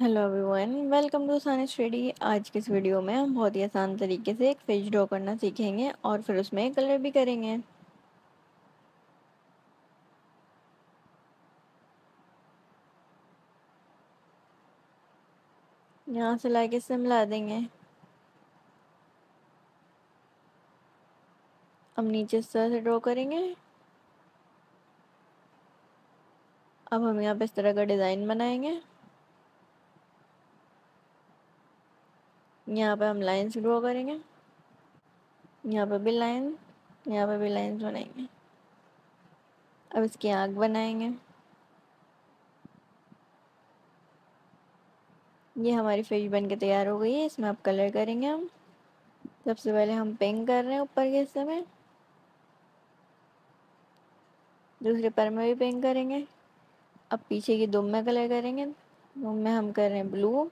Hello everyone welcome to Sun Study आज के इस वीडियो में हम बहुत ही आसान तरीके से एक फ़िश ड्रॉ करना सीखेंगे और फिर उसमें कलर भी करेंगे। यहाँ से लाके इससे मिला देंगे। अब नीचे इस तरह से ड्रॉ करेंगे। अब हम यहाँ पे इस तरह का डिज़ाइन बनाएँगे। यहाँ पे हम लाइंस ड्रॉ करेंगे। यहाँ पे भी लाइन, यहाँ पे भी लाइंस बनाएँगे। अब इसकी आँख बनाएँगे। ये हमारी फ़िश बन के तैयार हो गई है, इसमें आप कलर करेंगे हम। सबसे पहले हम पिंक कर रहे हैं ऊपर के हिस्से में। दूसरे पर में भी पिंक करेंगे। अब पीछे की दुम में कलर करेंगे। दुम में हम कर रहे हैं ब्लू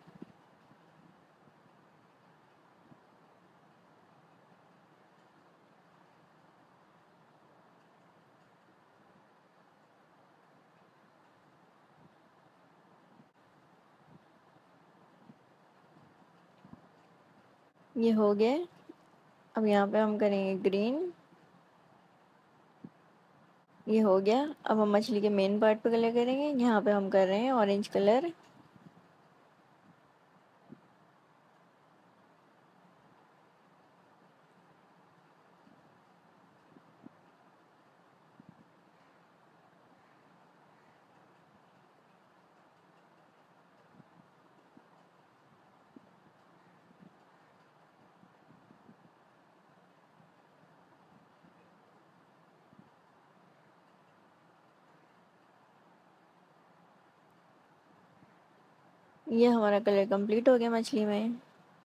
ये हो गए अब यहाँ पे हम करेंगे ग्रीन ये हो गया। अब हम मछली के मेन पार्ट पे कलर करेंगे। यहाँ पे हम कर रहे हैं ऑरेंज कलर ये हमारा कलर कंप्लीट हो गया मछली में।